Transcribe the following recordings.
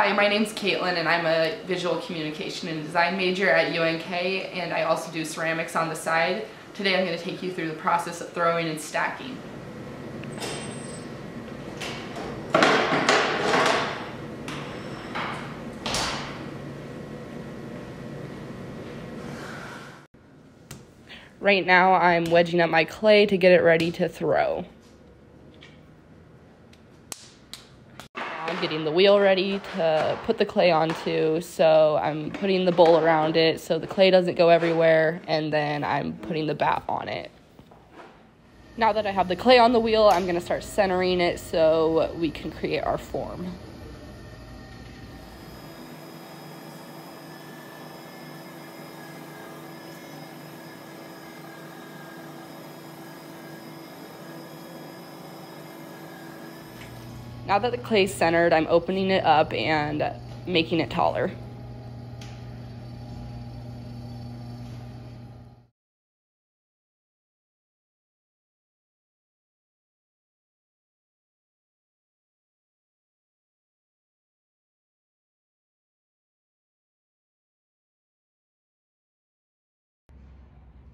Hi, my name's Katelyn and I'm a visual communication and design major at UNK and I also do ceramics on the side. Today I'm going to take you through the process of throwing and stacking. Right now I'm wedging up my clay to get it ready to throw. Getting the wheel ready to put the clay onto, so I'm putting the bowl around it so the clay doesn't go everywhere, and then I'm putting the bat on it. Now that I have the clay on the wheel, I'm gonna start centering it so we can create our form. Now that the clay is centered, I'm opening it up and making it taller.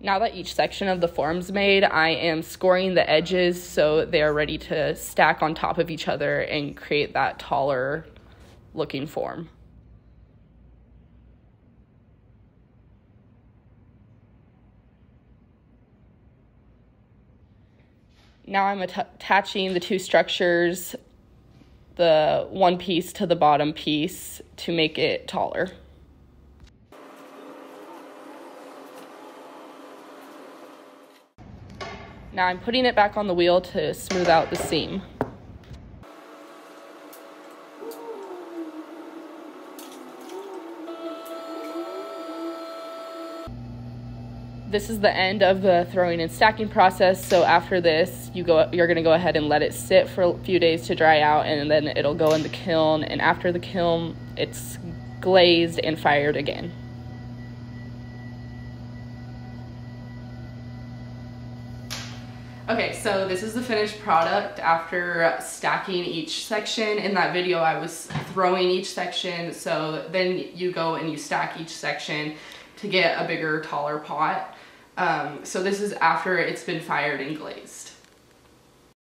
Now that each section of the form's made, I am scoring the edges so they are ready to stack on top of each other and create that taller looking form. Now I'm attaching the two structures, the one piece to the bottom piece to make it taller. Now I'm putting it back on the wheel to smooth out the seam. This is the end of the throwing and stacking process. So after this, you go, you're gonna go ahead and let it sit for a few days to dry out and then it'll go in the kiln. And after the kiln, it's glazed and fired again. Okay, so this is the finished product after stacking each section. In that video, I was throwing each section, so then you go and you stack each section to get a bigger, taller pot. Um, so this is after it's been fired and glazed.